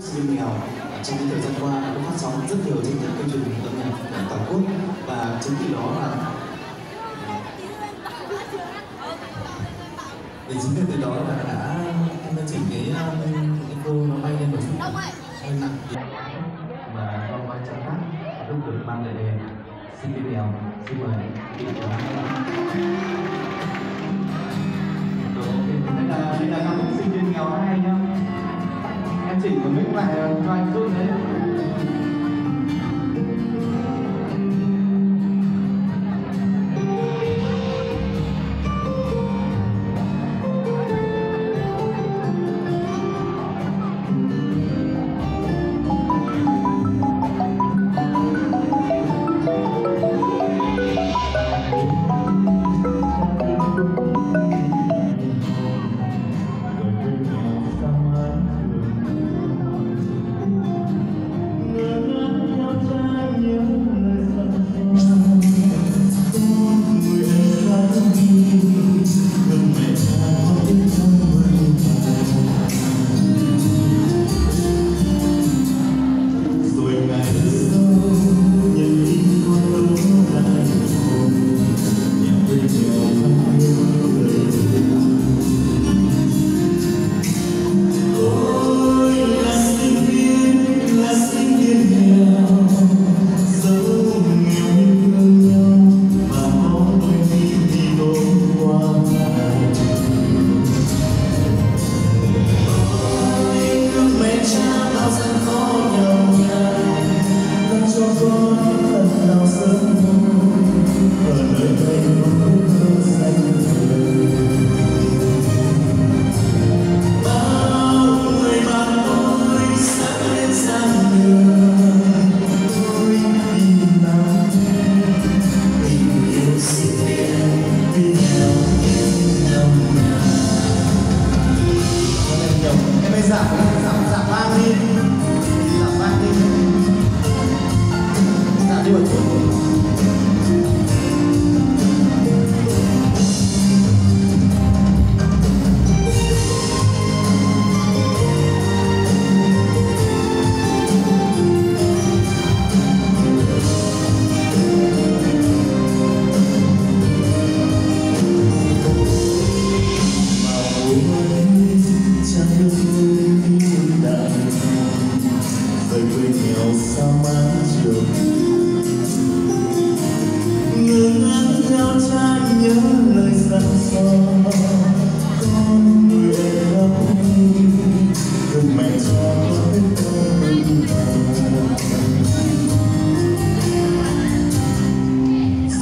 Xin nghèo trong cái thời gian qua đã phát sóng rất nhiều trên các kênh truyền hình âm nhạc ở toàn quốc. Và chính vì đó là để chính vì từ đó là đã em đã chỉnh cái um, cái cô nó bay lên một chút hơi nặng. Và do vai chăm tác lúc được mang lại đề xin đi nghèo xin mời. Chị Rồi, chỉnh một mic lại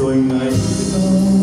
rồi ngày sau.